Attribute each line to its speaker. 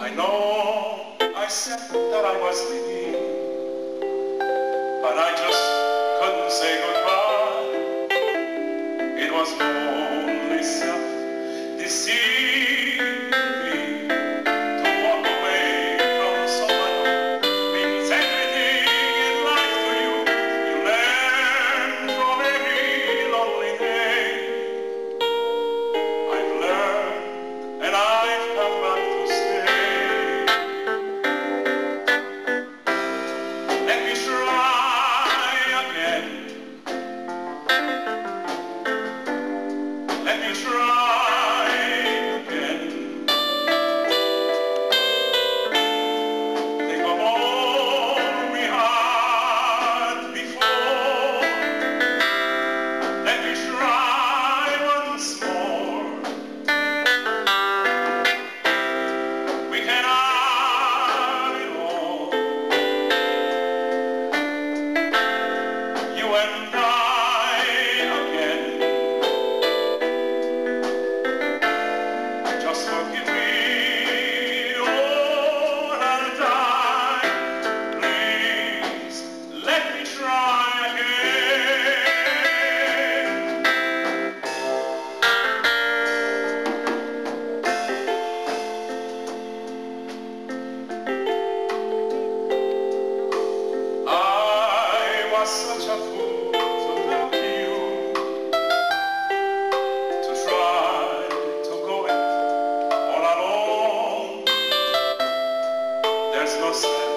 Speaker 1: I know I said that I was leaving, but I just couldn't say goodbye. Let me try was such a fool to love you, to try to go it all alone. There's no sense.